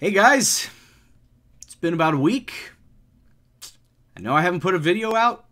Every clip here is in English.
Hey guys, it's been about a week. I know I haven't put a video out.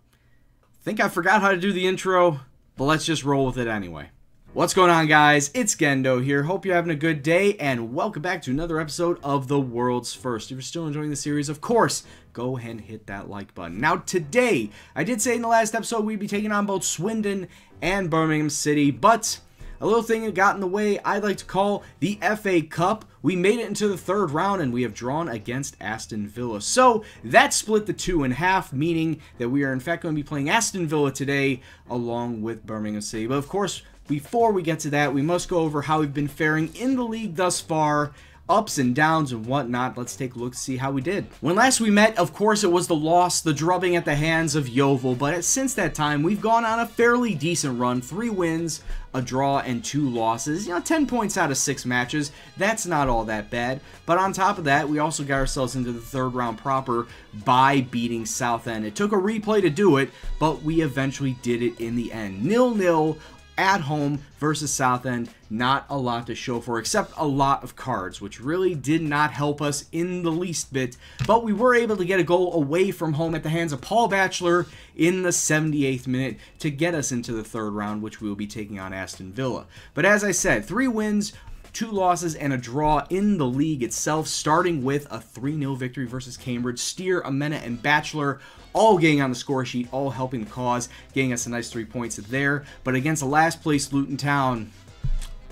I think I forgot how to do the intro, but let's just roll with it anyway. What's going on guys? It's Gendo here. Hope you're having a good day and welcome back to another episode of The World's First. If you're still enjoying the series, of course, go ahead and hit that like button. Now today, I did say in the last episode we'd be taking on both Swindon and Birmingham City, but a little thing that got in the way I'd like to call the FA Cup. We made it into the third round and we have drawn against Aston Villa. So that split the two in half, meaning that we are in fact going to be playing Aston Villa today along with Birmingham City. But of course, before we get to that, we must go over how we've been faring in the league thus far ups and downs and whatnot. Let's take a look see how we did. When last we met, of course, it was the loss, the drubbing at the hands of Yeovil, but since that time, we've gone on a fairly decent run. Three wins, a draw, and two losses. You know, 10 points out of six matches. That's not all that bad. But on top of that, we also got ourselves into the third round proper by beating Southend. It took a replay to do it, but we eventually did it in the end. Nil-nil at home versus Southend. Not a lot to show for, except a lot of cards, which really did not help us in the least bit. But we were able to get a goal away from home at the hands of Paul Batchelor in the 78th minute to get us into the third round, which we will be taking on Aston Villa. But as I said, three wins, two losses and a draw in the league itself, starting with a 3-0 victory versus Cambridge. Steer, Amena, and Batchelor all getting on the score sheet, all helping the cause, getting us a nice three points there. But against the last place Luton Town,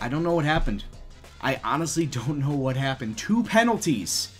I don't know what happened. I honestly don't know what happened. Two penalties,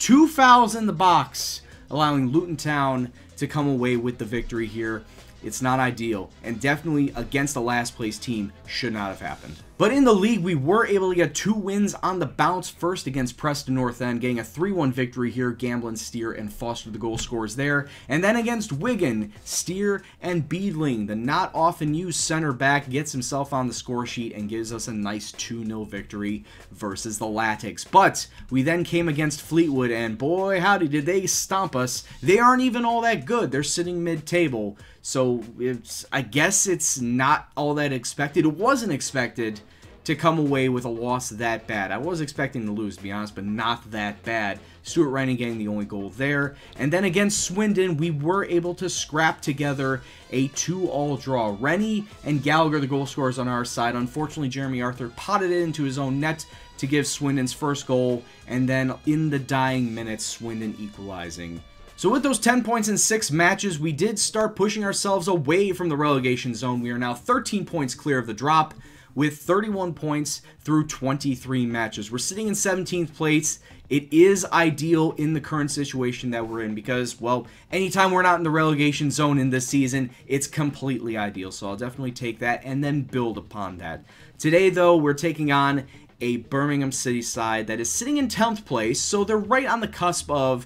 two fouls in the box, allowing Luton Town to come away with the victory here. It's not ideal, and definitely against the last place team should not have happened. But in the league, we were able to get two wins on the bounce. First against Preston North End, getting a 3-1 victory here. Gamblin, Steer, and Foster the goal scorers there. And then against Wigan, Steer and Beadling, the not often used center back, gets himself on the score sheet and gives us a nice 2-0 victory versus the Latics. But we then came against Fleetwood, and boy howdy did they stomp us. They aren't even all that good. They're sitting mid-table. So it's I guess it's not all that expected. It wasn't expected to come away with a loss that bad. I was expecting to lose, to be honest, but not that bad. Stuart Rennie getting the only goal there. And then against Swindon, we were able to scrap together a two-all draw. Rennie and Gallagher, the goal scorers on our side. Unfortunately, Jeremy Arthur potted it into his own net to give Swindon's first goal. And then in the dying minutes, Swindon equalizing. So with those 10 points in 6 matches, we did start pushing ourselves away from the relegation zone. We are now 13 points clear of the drop with 31 points through 23 matches. We're sitting in 17th place. It is ideal in the current situation that we're in because, well, anytime we're not in the relegation zone in this season, it's completely ideal. So I'll definitely take that and then build upon that. Today, though, we're taking on a Birmingham City side that is sitting in 10th place, so they're right on the cusp of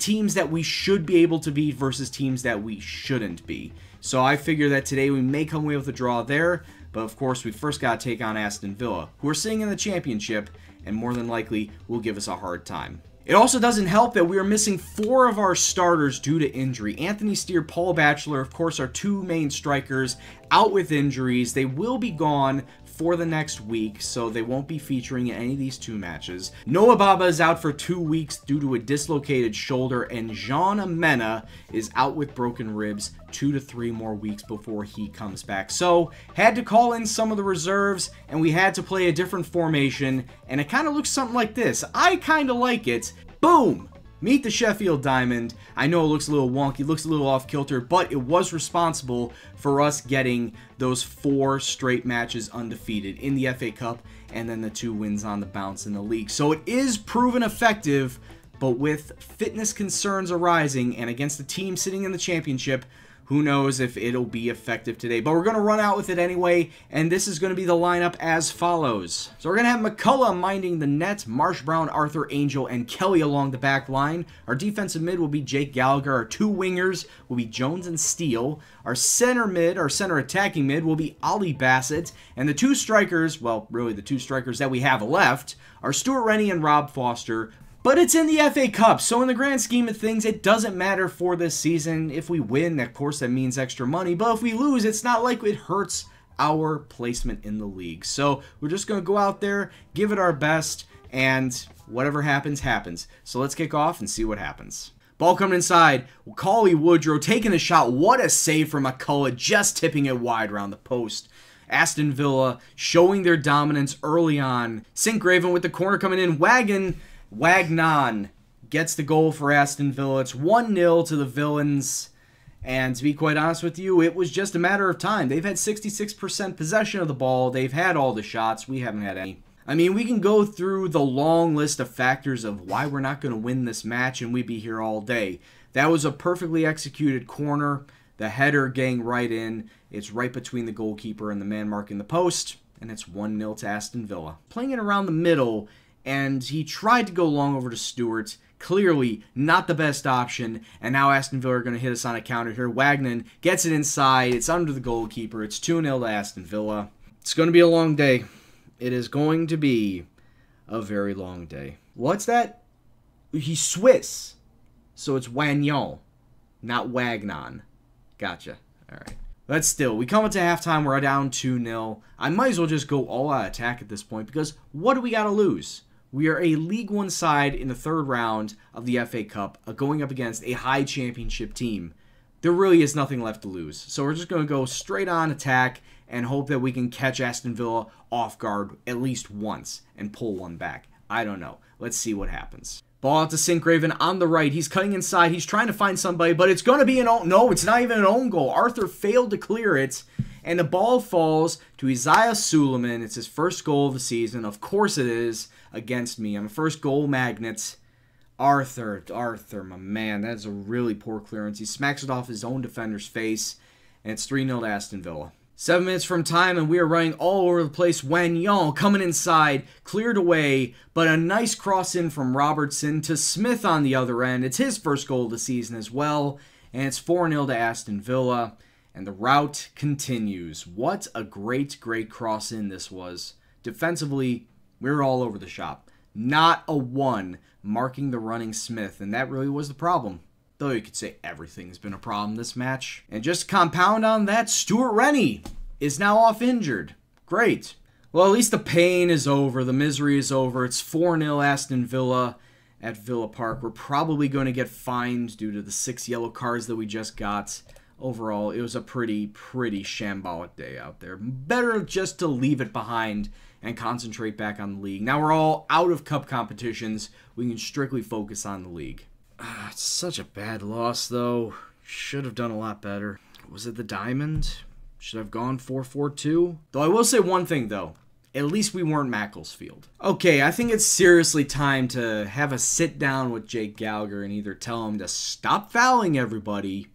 teams that we should be able to beat versus teams that we shouldn't be. So I figure that today we may come away with a draw there. But of course, we first got to take on Aston Villa, who are sitting in the championship and more than likely will give us a hard time. It also doesn't help that we are missing four of our starters due to injury. Anthony Steer, Paul Batchelor, of course, our two main strikers, out with injuries. They will be gone for the next week, so they won't be featuring in any of these two matches. Noah Baba is out for two weeks due to a dislocated shoulder, and Jean Amena is out with broken ribs two to three more weeks before he comes back. So, had to call in some of the reserves, and we had to play a different formation, and it kind of looks something like this. I kind of like it. Boom! Meet the Sheffield Diamond. I know it looks a little wonky, looks a little off kilter, but it was responsible for us getting those four straight matches undefeated in the FA Cup and then the two wins on the bounce in the league. So it is proven effective, but with fitness concerns arising and against a team sitting in the championship, who knows if it'll be effective today. But we're going to run out with it anyway, and this is going to be the lineup as follows. So we're going to have McCullough minding the net, Marsh Brown, Arthur Angel, and Kelly along the back line. Our defensive mid will be Jake Gallagher. Our two wingers will be Jones and Steele. Our center mid, our center attacking mid, will be Ollie Bassett. And the two strikers, well, really the two strikers that we have left, are Stuart Rennie and Rob Foster. But it's in the FA Cup, so in the grand scheme of things, it doesn't matter for this season. If we win, of course, that means extra money. But if we lose, it's not like it hurts our placement in the league. So we're just going to go out there, give it our best, and whatever happens, happens. So let's kick off and see what happens. Ball coming inside. Cauley Woodrow taking the shot. What a save from McCullough, just tipping it wide around the post. Aston Villa showing their dominance early on. Sinkgraven with the corner coming in. Wagon, Wagnon gets the goal for Aston Villa. It's 1 0 to the Villains. And to be quite honest with you, it was just a matter of time. They've had 66% possession of the ball. They've had all the shots. We haven't had any. I mean, we can go through the long list of factors of why we're not going to win this match, and we'd be here all day. That was a perfectly executed corner. The header getting right in. It's right between the goalkeeper and the man marking the post, and it's 1 0 to Aston Villa. Playing it around the middle, and he tried to go long over to Stuart. Clearly not the best option, and now Aston Villa are going to hit us on a counter here. Wagnon gets it inside. It's under the goalkeeper. It's 2 0 to Aston Villa. It's going to be a long day. It is going to be a very long day. What's that? He's Swiss. So it's Wagnon, not Wagnon. Gotcha. All right. But still, we come into halftime. We're down 2 0. I might as well just go all out attack at this point because what do we got to lose? We are a League One side in the third round of the FA Cup, uh, going up against a high championship team. There really is nothing left to lose. So we're just going to go straight on attack and hope that we can catch Aston Villa off guard at least once and pull one back. I don't know. Let's see what happens. Ball out to Sinkgraven on the right. He's cutting inside. He's trying to find somebody, but it's going to be an own. No, it's not even an own goal. Arthur failed to clear it, and the ball falls to Isaiah Suleiman. It's his first goal of the season. Of course it is against me. I'm a first goal magnet. Arthur, Arthur, my man, that is a really poor clearance. He smacks it off his own defender's face, and it's 3 0 to Aston Villa. Seven minutes from time, and we are running all over the place. Wagnon coming inside, cleared away, but a nice cross in from Robertson to Smith on the other end. It's his first goal of the season as well, and it's 4 0 to Aston Villa. And the route continues. What a great, great cross in this was. Defensively, we were all over the shop. Not a one marking the running Smith, and that really was the problem. Though you could say everything's been a problem this match. And just compound on that, Stuart Rennie is now off injured. Great. Well, at least the pain is over. The misery is over. It's 4 0 Aston Villa at Villa Park. We're probably going to get fined due to the six yellow cards that we just got. Overall, it was a pretty, pretty shambolic day out there. Better just to leave it behind and concentrate back on the league. Now we're all out of cup competitions. We can strictly focus on the league. Uh, it's such a bad loss, though. Should have done a lot better. Was it the diamond? Should have gone 4 4 2? Though I will say one thing, though. At least we weren't Macclesfield. Okay, I think it's seriously time to have a sit down with Jake Gallagher and either tell him to stop fouling everybody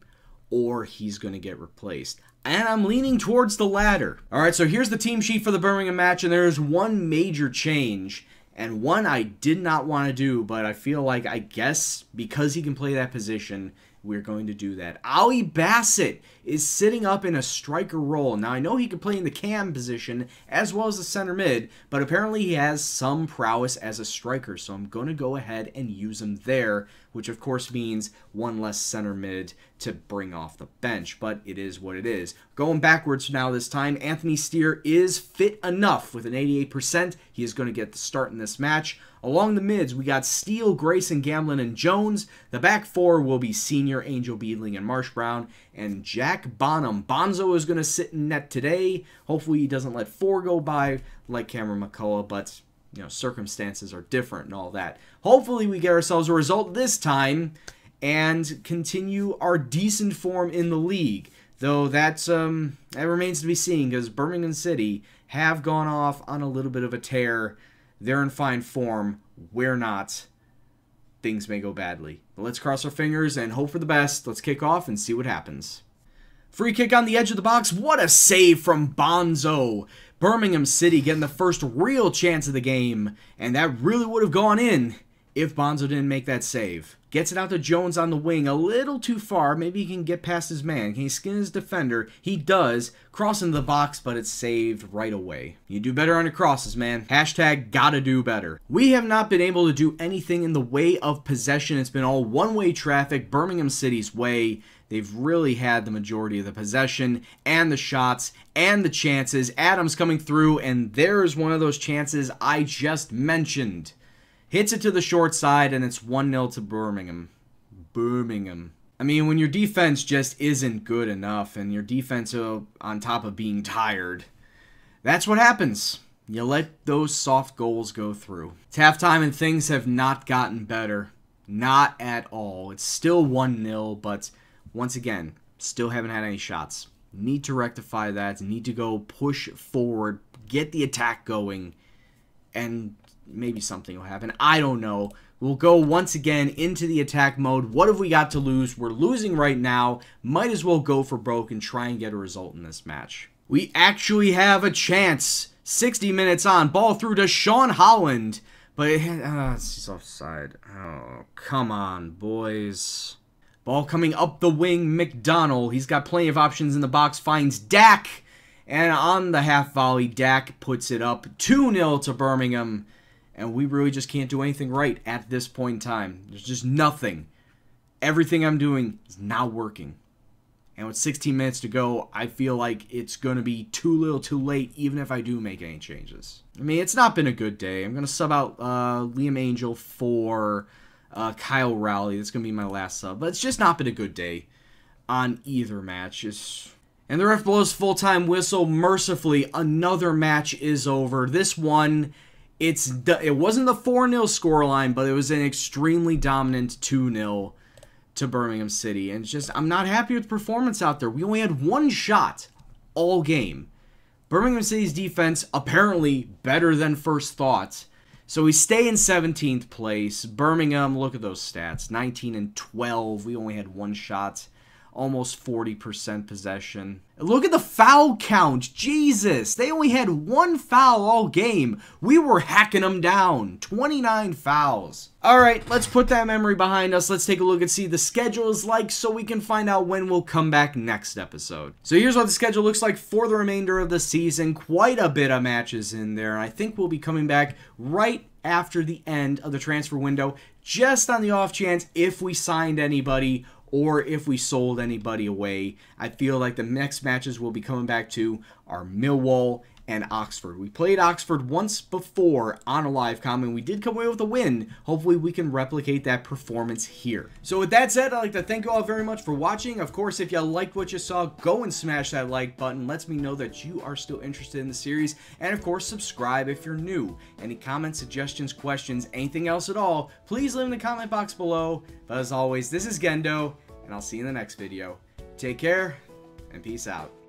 or he's going to get replaced. And I'm leaning towards the latter. All right, so here's the team sheet for the Birmingham match, and there is one major change and one I did not want to do, but I feel like I guess because he can play that position, we're going to do that. Ali Bassett is sitting up in a striker role. Now, I know he can play in the cam position as well as the center mid, but apparently he has some prowess as a striker, so I'm going to go ahead and use him there, which of course means one less center mid to bring off the bench, but it is what it is. Going backwards now this time, Anthony Steer is fit enough with an 88%. He is going to get the start in this match. Along the mids, we got Steele, Grayson, Gamblin, and Jones. The back four will be Senior, Angel Beadling, and Marsh Brown, and Jack Bonham. Bonzo is going to sit in net today. Hopefully he doesn't let four go by like Cameron McCullough, but you know, circumstances are different and all that. Hopefully we get ourselves a result this time and continue our decent form in the league. Though that's um that remains to be seen because Birmingham City have gone off on a little bit of a tear they're in fine form. We're not. Things may go badly. But let's cross our fingers and hope for the best. Let's kick off and see what happens. Free kick on the edge of the box. What a save from Bonzo. Birmingham City getting the first real chance of the game. And that really would have gone in if Bonzo didn't make that save. Gets it out to Jones on the wing a little too far. Maybe he can get past his man. Can he skin his defender? He does. Cross into the box, but it's saved right away. You do better on your crosses, man. Hashtag gotta do better. We have not been able to do anything in the way of possession. It's been all one-way traffic, Birmingham City's way. They've really had the majority of the possession and the shots and the chances. Adams coming through, and there's one of those chances I just mentioned. Hits it to the short side, and it's 1 0 to Birmingham. Birmingham. I mean, when your defense just isn't good enough, and your defense, uh, on top of being tired, that's what happens. You let those soft goals go through. It's halftime, and things have not gotten better. Not at all. It's still 1 0, but once again, still haven't had any shots. Need to rectify that. Need to go push forward, get the attack going, and maybe something will happen. I don't know. We'll go once again into the attack mode. What have we got to lose? We're losing right now. Might as well go for broke and try and get a result in this match. We actually have a chance. 60 minutes on. Ball through to Sean Holland. But it had, uh, it's offside. Oh, come on, boys. Ball coming up the wing, McDonald. He's got plenty of options in the box. Finds Dak. And on the half volley, Dak puts it up 2-0 to Birmingham. And we really just can't do anything right at this point in time. There's just nothing. Everything I'm doing is not working. And with 16 minutes to go, I feel like it's going to be too little too late, even if I do make any changes. I mean, it's not been a good day. I'm going to sub out uh, Liam Angel for uh, Kyle Rowley. That's going to be my last sub. But it's just not been a good day on either match. It's... And the ref blows full-time whistle. Mercifully, another match is over. This one, it's it wasn't the 4-0 scoreline, but it was an extremely dominant 2-0 to Birmingham City. And just, I'm not happy with the performance out there. We only had one shot all game. Birmingham City's defense apparently better than first thought. So we stay in 17th place. Birmingham, look at those stats 19 and 12. We only had one shot almost 40% possession. Look at the foul count. Jesus, they only had one foul all game. We were hacking them down. 29 fouls. All right, let's put that memory behind us. Let's take a look and see the schedule is like so we can find out when we'll come back next episode. So here's what the schedule looks like for the remainder of the season. Quite a bit of matches in there. I think we'll be coming back right after the end of the transfer window, just on the off chance if we signed anybody or if we sold anybody away. I feel like the next matches we'll be coming back to are Millwall and Oxford. We played Oxford once before on a live com and we did come away with a win. Hopefully we can replicate that performance here. So with that said, I'd like to thank you all very much for watching. Of course, if you liked what you saw, go and smash that like button. Lets me know that you are still interested in the series. And of course, subscribe if you're new. Any comments, suggestions, questions, anything else at all, please leave in the comment box below. But as always, this is Gendo, and I'll see you in the next video. Take care, and peace out.